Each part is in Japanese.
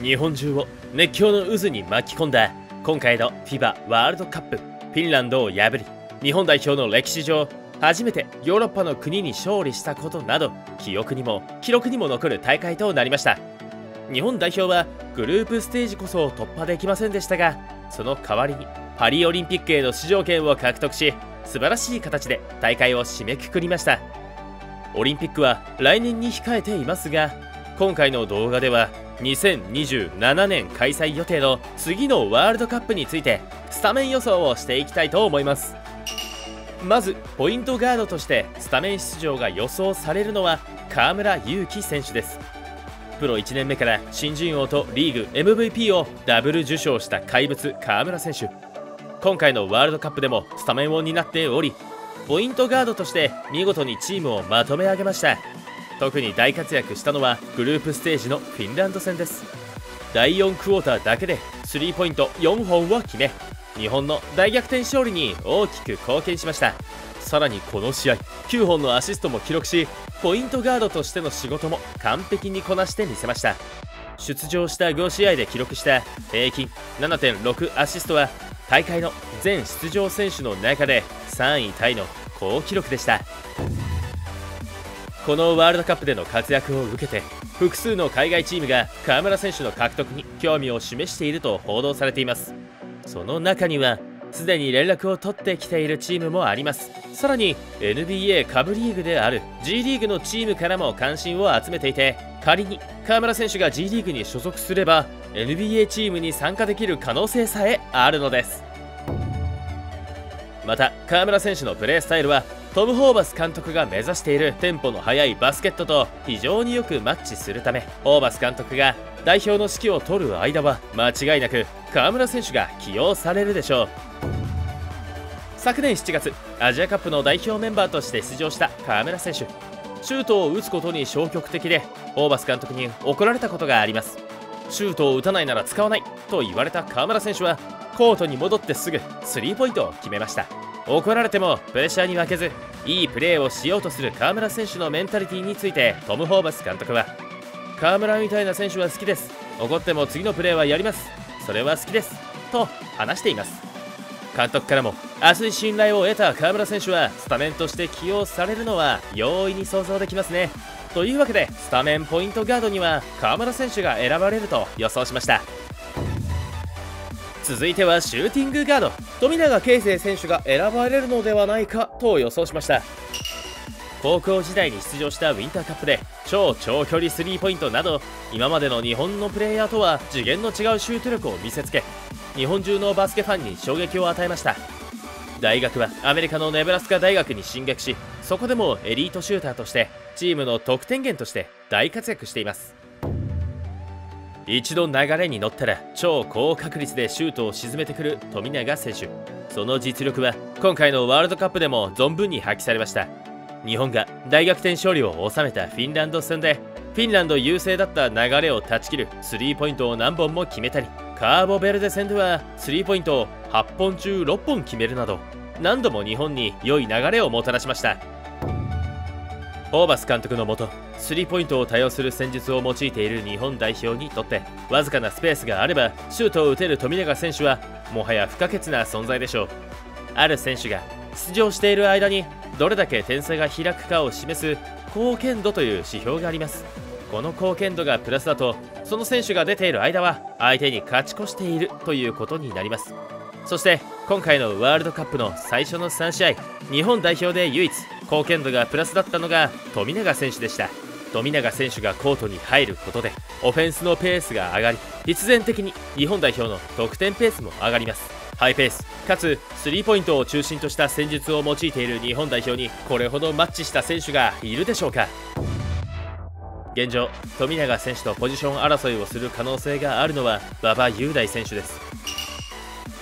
日本中を熱狂の渦に巻き込んだ。今回の FIBA ワールドカップ。フィンランドを破り日本代表の歴史上初めてヨーロッパの国に勝利したことなど記憶にも記録にも残る大会となりました。日本代表はグループステージこそ突破できませんでしたがその代わりにパリオリンピックへの出場権を獲得し素晴らしい形で大会を締めくくりました。オリンピックは来年に控えていますが今回の動画では2027年開催予定の次のワールドカップについてスタメン予想をしていきたいと思います。まずポイントガードとしてスタメン出場が予想されるのは河村勇輝選手です。プロ1年目から新人王とリーグ MVP をダブル受賞した怪物河村選手。今回のワールドカップでもスタメンを担っておりポイントガードとして見事にチームをまとめ上げました。特に大活躍したのはグループステージのフィンランド戦です。第4クォーターだけでスリーポイント4本を決め日本の大逆転勝利に大きく貢献しました。さらにこの試合9本のアシストも記録しポイントガードとしての仕事も完璧にこなしてみせました。出場した5試合で記録した平均7.6アシストは大会の全出場選手の中で3位タイの好記録でした。このワールドカップでの活躍を受けて複数の海外チームが河村選手の獲得に興味を示していると報道されています。その中にはすでに連絡を取ってきているチームもあります。さらに NBA 下部リーグである G リーグのチームからも関心を集めていて仮に河村選手が G リーグに所属すれば NBA チームに参加できる可能性さえあるのです。また河村選手のプレースタイルはトム・ホーバス監督が目指しているテンポの速いバスケットと非常によくマッチするためホーバス監督が代表の指揮を取る間は間違いなく河村選手が起用されるでしょう。昨年7月アジアカップの代表メンバーとして出場した河村選手。シュートを打つことに消極的でホーバス監督に怒られたことがあります。シュートを打たないなら使わないと言われた河村選手はコートに戻ってすぐスリーポイントを決めました。怒られてもプレッシャーに負けずいいプレーをしようとする河村選手のメンタリティーについてトム・ホーバス監督は。河村みたいな選手は好きです。怒っても次のプレーはやります。それは好きです。と話しています。監督からも熱い信頼を得た河村選手はスタメンとして起用されるのは容易に想像できますね。というわけでスタメンポイントガードには河村選手が選ばれると予想しました。続いてはシューティングガード。富永啓生選手が選ばれるのではないかと予想しました。高校時代に出場したウィンターカップで超長距離スリーポイントなど今までの日本のプレイヤーとは次元の違うシュート力を見せつけ日本中のバスケファンに衝撃を与えました。大学はアメリカのネブラスカ大学に進学しそこでもエリートシューターとしてチームの得点源として大活躍しています。一度流れに乗ったら超高確率でシュートを沈めてくる富永選手。その実力は今回のワールドカップでも存分に発揮されました。日本が大逆転勝利を収めたフィンランド戦でフィンランド優勢だった流れを断ち切るスリーポイントを何本も決めたりカーボベルデ戦ではスリーポイントを8本中6本決めるなど何度も日本に良い流れをもたらしました。ホーバス監督のもとスリーポイントを多用する戦術を用いている日本代表にとってわずかなスペースがあればシュートを打てる富永選手はもはや不可欠な存在でしょう。ある選手が出場している間にどれだけ点差が開くかを示す貢献度という指標がありますこの貢献度がプラスだとその選手が出ている間は相手に勝ち越しているということになります。そして今回のワールドカップの最初の3試合日本代表で唯一貢献度がプラスだったのが富永選手でした。富永選手がコートに入ることでオフェンスのペースが上がり必然的に日本代表の得点ペースも上がります。ハイペースかつスリーポイントを中心とした戦術を用いている日本代表にこれほどマッチした選手がいるでしょうか。現状富永選手とポジション争いをする可能性があるのは馬場雄大選手です。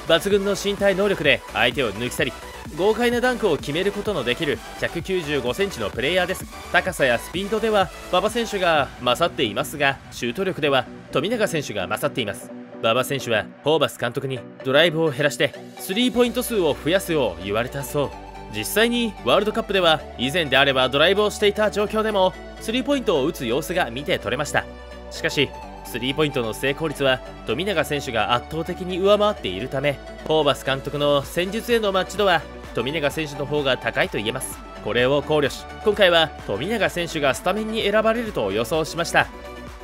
抜群の身体能力で相手を抜き去り豪快なダンクを決めることのできる195センチのプレイヤーです。高さやスピードでは馬場選手が勝っていますがシュート力では富永選手が勝っています。馬場選手はホーバス監督にドライブを減らしてスリーポイント数を増やすよう言われたそう。実際にワールドカップでは以前であればドライブをしていた状況でもスリーポイントを打つ様子が見て取れました。しかしスリーポイントの成功率は富永選手が圧倒的に上回っているためホーバス監督の戦術へのマッチ度は富永選手の方が高いと言えます。これを考慮し今回は富永選手がスタメンに選ばれると予想しました。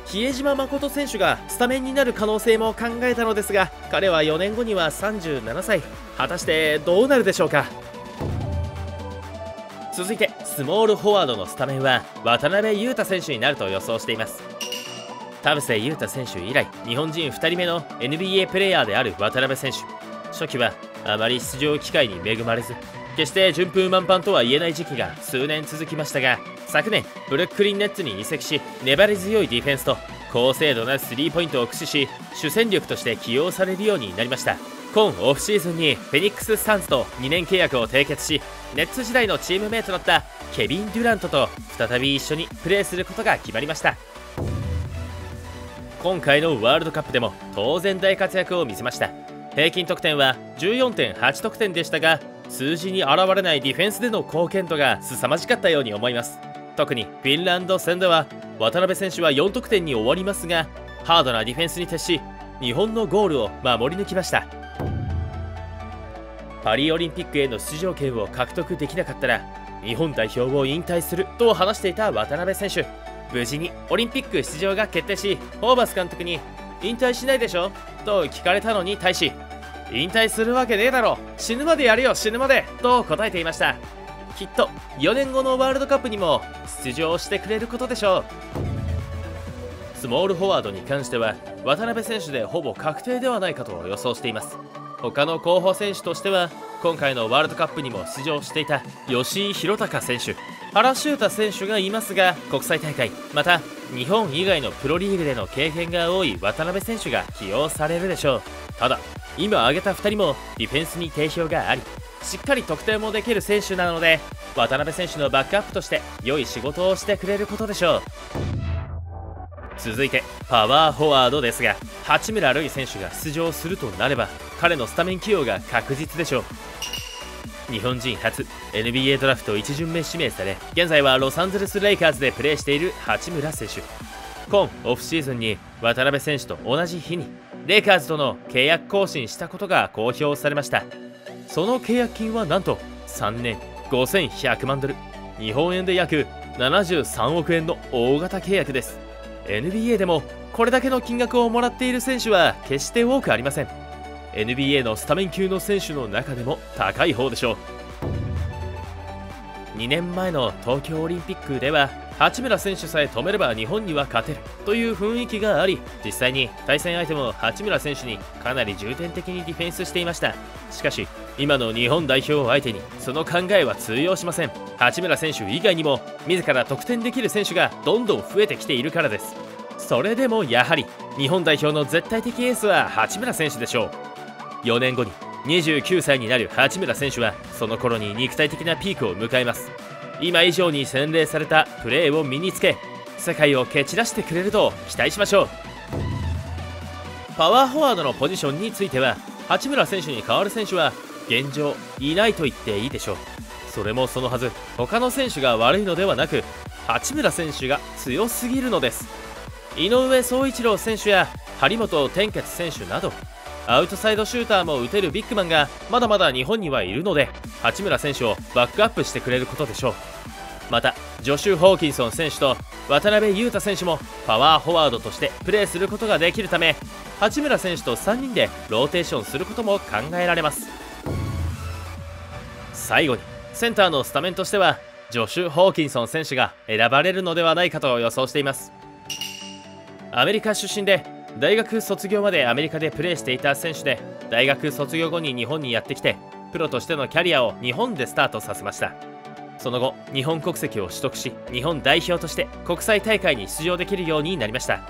比江島誠選手がスタメンになる可能性も考えたのですが彼は4年後には37歳。果たしてどうなるでしょうか？続いてスモールフォワードのスタメンは渡辺裕太選手になると予想しています。田臥勇太選手以来日本人2人目の NBA プレーヤーである渡辺選手。初期はあまり出場機会に恵まれず決して順風満帆とは言えない時期が数年続きましたが昨年ブルックリンネッツに移籍し粘り強いディフェンスと高精度なスリーポイントを駆使し主戦力として起用されるようになりました。今オフシーズンにフェニックス・スタンズと2年契約を締結しネッツ時代のチームメイトだったケビン・デュラントと再び一緒にプレーすることが決まりました。今回のワールドカップでも当然大活躍を見せました。平均得点は14.8得点でしたが数字に現れないディフェンスでの貢献度が凄まじかったように思います。特にフィンランド戦では渡辺選手は4得点に終わりますがハードなディフェンスに徹し日本のゴールを守り抜きました。パリオリンピックへの出場権を獲得できなかったら日本代表を引退すると話していた渡辺選手。無事にオリンピック出場が決定しホーバス監督に引退しないでしょ？と聞かれたのに対し引退するわけねえだろ。死ぬまでやるよ。死ぬまで。と答えていました。きっと4年後のワールドカップにも出場してくれることでしょう。スモールフォワードに関しては渡辺選手でほぼ確定ではないかと予想しています。他の候補選手としては今回のワールドカップにも出場していた吉井宏隆選手原修太選手がいますが国際大会また日本以外のプロリーグでの経験が多い渡辺選手が起用されるでしょう。ただ今挙げた2人もディフェンスに定評がありしっかり得点もできる選手なので渡辺選手のバックアップとして良い仕事をしてくれることでしょう。続いてパワーフォワードですが八村塁選手が出場するとなれば彼のスタメン起用が確実でしょう。日本人初 NBA ドラフト1巡目指名され現在はロサンゼルス・レイカーズでプレーしている八村選手。今オフシーズンに渡辺選手と同じ日にレイカーズとの契約更新したことが公表されました。その契約金はなんと3年5100万ドル。日本円で約73億円の大型契約です。NBA でもこれだけの金額をもらっている選手は決して多くありません。NBA のスタメン級の選手の中でも高い方でしょう。2年前の東京オリンピックでは八村選手さえ止めれば日本には勝てるという雰囲気があり実際に対戦相手も八村選手にかなり重点的にディフェンスしていました。しかし今の日本代表を相手にその考えは通用しません八村選手以外にも自ら得点できる選手がどんどん増えてきているからです。それでもやはり日本代表の絶対的エースは八村選手でしょう。4年後に29歳になる八村選手はその頃に肉体的なピークを迎えます。今以上に洗練されたプレーを身につけ世界を蹴散らしてくれると期待しましょう。パワーフォワードのポジションについては八村選手に代わる選手は現状いないと言っていいでしょう。それもそのはず他の選手が悪いのではなく八村選手が強すぎるのです。井上宗一郎選手や張本天傑選手などアウトサイドシューターも打てるビッグマンがまだまだ日本にはいるので八村選手をバックアップしてくれることでしょう。またジョシュ・ホーキンソン選手と渡辺裕太選手もパワーフォワードとしてプレーすることができるため八村選手と3人でローテーションすることも考えられます。最後にセンターのスタメンとしてはジョシュ・ホーキンソン選手が選ばれるのではないかと予想しています。アメリカ出身で大学卒業までアメリカでプレーしていた選手で大学卒業後に日本にやってきてプロとしてのキャリアを日本でスタートさせました。その後日本国籍を取得し日本代表として国際大会に出場できるようになりました。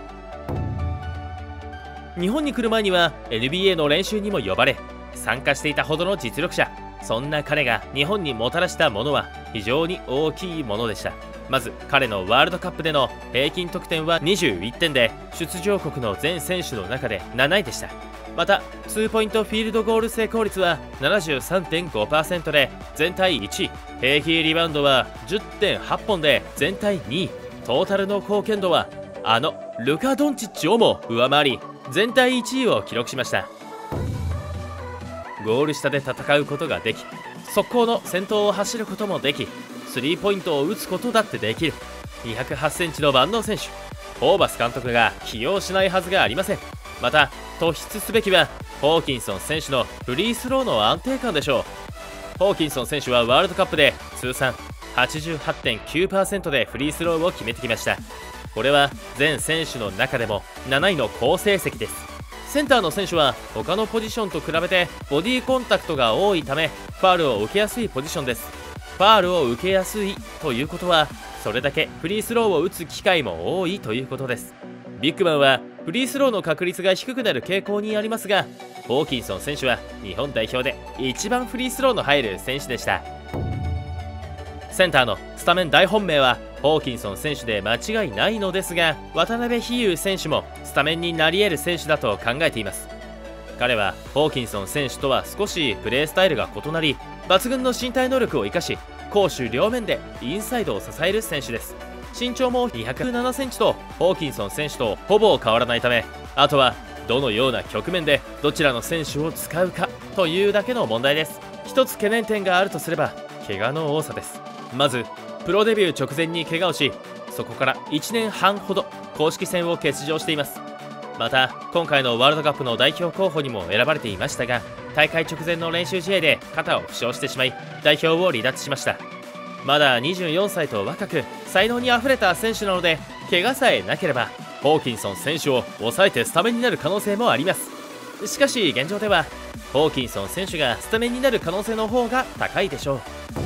日本に来る前には NBA の練習にも呼ばれ参加していたほどの実力者。そんな彼が日本にもたらしたものは非常に大きいものでした。まず彼のワールドカップでの平均得点は21点で出場国の全選手の中で7位でした。また2ポイントフィールドゴール成功率は73.5%で全体1位。平均リバウンドは10.8本で全体2位。トータルの貢献度はあのルカ・ドンチッチをも上回り全体1位を記録しました。ゴール下で戦うことができ速攻の先頭を走ることもできスリーポイントを打つことだってできる。2 0 8センチの万能選手ホーバス監督が起用しないはずがありません。また突出すべきはホーキンソン選手のフリースローの安定感でしょう。ホーキンソン選手はワールドカップで通算88.9%でフリースローを決めてきました。これは全選手の中でも7位の好成績です。センターの選手は他のポジションと比べてボディコンタクトが多いためファールを受けやすいポジションです。ファールを受けやすいということはそれだけフリースローを打つ機会も多いということです。ビッグマンはフリースローの確率が低くなる傾向にありますがホーキンソン選手は日本代表で一番フリースローの入る選手でした。センターのスタメン大本命はホーキンソン選手で間違いないのですが渡辺比喩選手もスタメンになり得る選手だと考えています。彼はホーキンソン選手とは少しプレースタイルが異なり抜群の身体能力を生かし攻守両面でインサイドを支える選手です。身長も207センチとホーキンソン選手とほぼ変わらないためあとはどのような局面でどちらの選手を使うかというだけの問題です。一つ懸念点があるとすれば怪我の多さです。まずプロデビュー直前に怪我をしそこから1年半ほど公式戦を欠場しています。また今回のワールドカップの代表候補にも選ばれていましたが大会直前の練習試合で肩を負傷してしまい代表を離脱しました。まだ24歳と若く才能にあふれた選手なので怪我さえなければホーキンソン選手を抑えてスタメンになる可能性もあります。しかし現状ではホーキンソン選手がスタメンになる可能性の方が高いでしょう。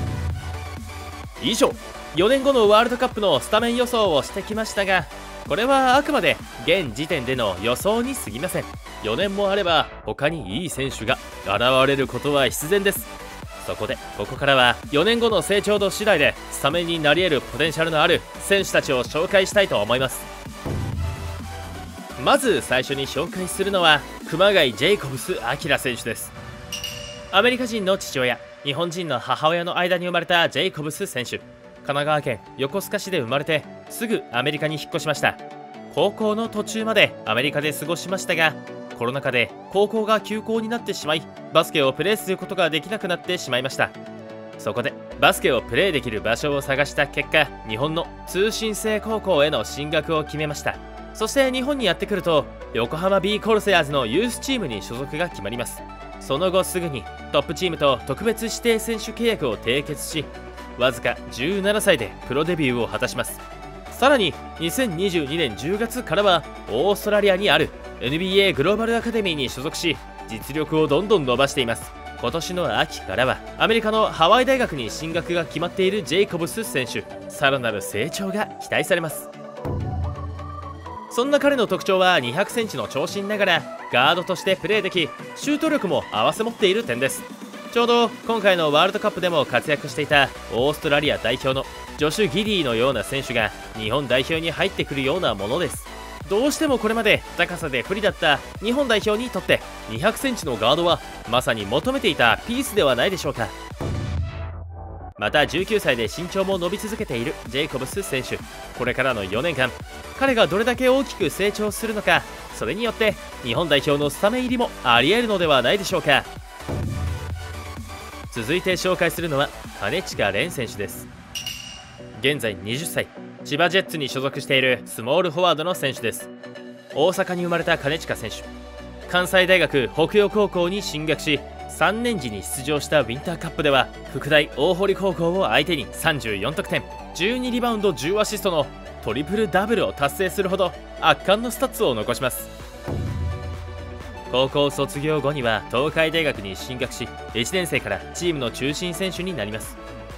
以上。4年後のワールドカップのスタメン予想をしてきましたがこれはあくまで現時点での予想に過ぎません。4年もあれば他にいい選手が現れることは必然です。そこでここからは4年後の成長度次第でスタメンになり得るポテンシャルのある選手たちを紹介したいと思います。まず最初に紹介するのは熊谷ジェイコブス・アキラ選手です。アメリカ人の父親日本人の母親の間に生まれたジェイコブス選手。神奈川県横須賀市で生まれてすぐアメリカに引っ越しました。高校の途中までアメリカで過ごしましたがコロナ禍で高校が休校になってしまいバスケをプレーすることができなくなってしまいました。そこでバスケをプレーできる場所を探した結果日本の通信制高校への進学を決めました。そして日本にやってくると横浜 B コルセアーズのユースチームに所属が決まります。その後すぐにトップチームと特別指定選手契約を締結しわずか17歳でプロデビューを果たします。さらに2022年10月からはオーストラリアにある NBA グローバルアカデミーに所属し実力をどんどん伸ばしています。今年の秋からはアメリカのハワイ大学に進学が決まっているジェイコブス選手。さらなる成長が期待されます。そんな彼の特徴は2 0 0センチの長身ながらガードとしてプレーできシュート力も併せ持っている点です。ちょうど今回のワールドカップでも活躍していたオーストラリア代表のジョシュ・ギディのような選手が日本代表に入ってくるようなものです。どうしてもこれまで高さで不利だった日本代表にとって2 0 0センチのガードはまさに求めていたピースではないでしょうか。また19歳で身長も伸び続けているジェイコブス選手。これからの4年間彼がどれだけ大きく成長するのかそれによって日本代表のスタメン入りもありえるのではないでしょうか。続いて紹介するのは金近蓮選手です。現在20歳千葉ジェッツに所属しているスモールフォワードの選手です。大阪に生まれた金近選手。関西大学北陽高校に進学し3年時に出場したウィンターカップでは福大大堀高校を相手に34得点12リバウンド10アシストのトリプルダブルを達成するほど圧巻のスタッツを残します。高校卒業後には東海大学に進学し1年生からチームの中心選手になります。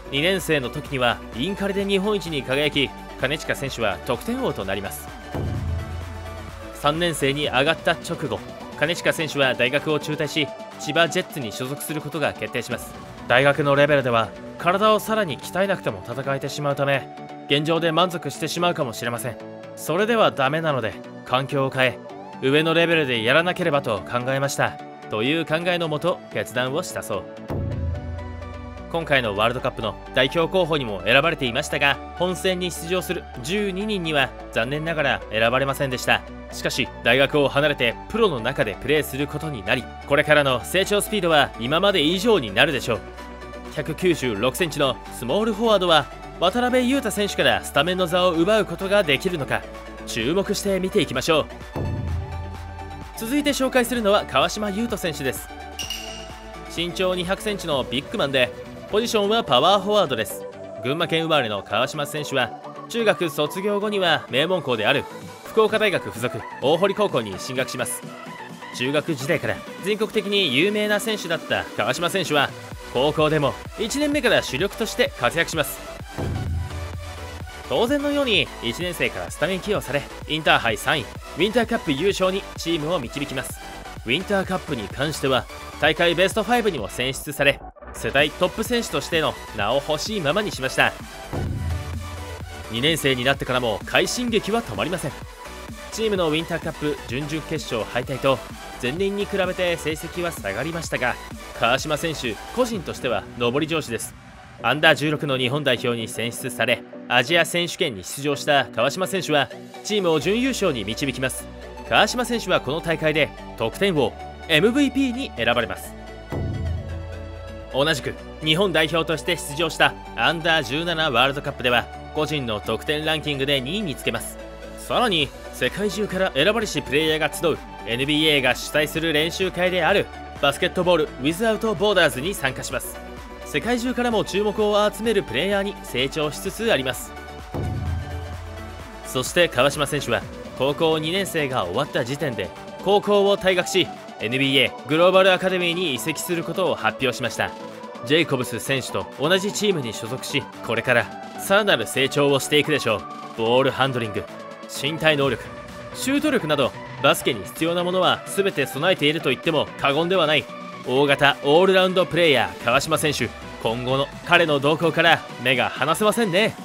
2年生の時にはインカレで日本一に輝き金近選手は得点王となります。3年生に上がった直後金近選手は大学を中退し千葉ジェッツに所属することが決定します。大学のレベルでは体をさらに鍛えなくても戦えてしまうため現状で満足してしまうかもしれません。それではダメなので環境を変え上のレベルでやらなければと考えました。という考えのもと決断をしたそう。今回のワールドカップの代表候補にも選ばれていましたが本戦に出場する12人には残念ながら選ばれませんでした。しかし大学を離れてプロの中でプレーすることになりこれからの成長スピードは今まで以上になるでしょう。1 9 6センチのスモールフォワードは渡辺裕太選手からスタメンの座を奪うことができるのか注目して見ていきましょう。続いて紹介するのは川島優斗選手です。身長2 0 0センチのビッグマンでポジションはパワーフォワードです。群馬県生まれの川島選手は中学卒業後には名門校である。福岡大学附属大堀高校に進学します。中学時代から全国的に有名な選手だった。川島選手は高校でも1年目から主力として活躍します。当然のように1年生からスタメン起用されインターハイ3位ウィンターカップ優勝にチームを導きます。ウィンターカップに関しては大会ベスト5にも選出され世代トップ選手としての名を欲しいままにしました。2年生になってからも快進撃は止まりません。チームのウィンターカップ準々決勝敗退と前年に比べて成績は下がりましたが川島選手個人としては上り調子です。アンダー16の日本代表に選出されアジア選手権に出場した川島選手はチームを準優勝に導きます。川島選手はこの大会で得点王 MVP に選ばれます。同じく日本代表として出場したアンダー17ワールドカップでは個人の得点ランキングで2位につけます。さらに世界中から選ばれしプレイヤーが集う NBA が主催する練習会であるバスケットボールウィズアウトボーダーズに参加します。世界中からも注目を集めるプレイヤーに成長しつつあります。そして川島選手は高校2年生が終わった時点で高校を退学し NBA グローバルアカデミーに移籍することを発表しました。ジェイコブス選手と同じチームに所属しこれからさらなる成長をしていくでしょう。ボールハンドリング身体能力シュート力などバスケに必要なものは全て備えていると言っても過言ではない。大型オールラウンドプレーヤー川島選手今後の彼の動向から目が離せませんね。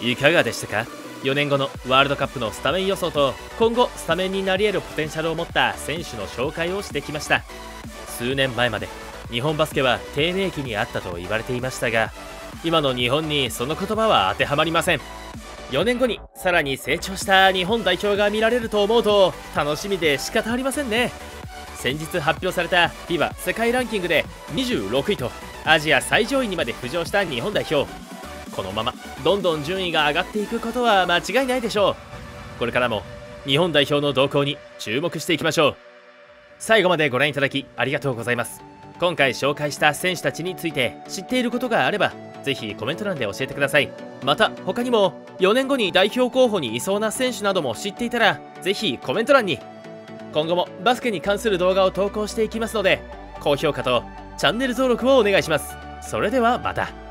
いかがでしたか？4年後のワールドカップのスタメン予想と今後スタメンになり得るポテンシャルを持った選手の紹介をしてきました。数年前まで日本バスケは低迷期にあったと言われていましたが今の日本にその言葉は当てはまりません。4年後にさらに成長した日本代表が見られると思うと楽しみで仕方ありませんね。先日発表された FIBA 世界ランキングで26位とアジア最上位にまで浮上した日本代表。このままどんどん順位が上がっていくことは間違いないでしょう。これからも日本代表の動向に注目していきましょう。最後までご覧いただきありがとうございます。今回紹介した選手たちについて知っていることがあればぜひコメント欄で教えてください。また他にも4年後に代表候補にいそうな選手なども知っていたらぜひコメント欄に。今後もバスケに関する動画を投稿していきますので高評価とチャンネル登録をお願いします。それではまた。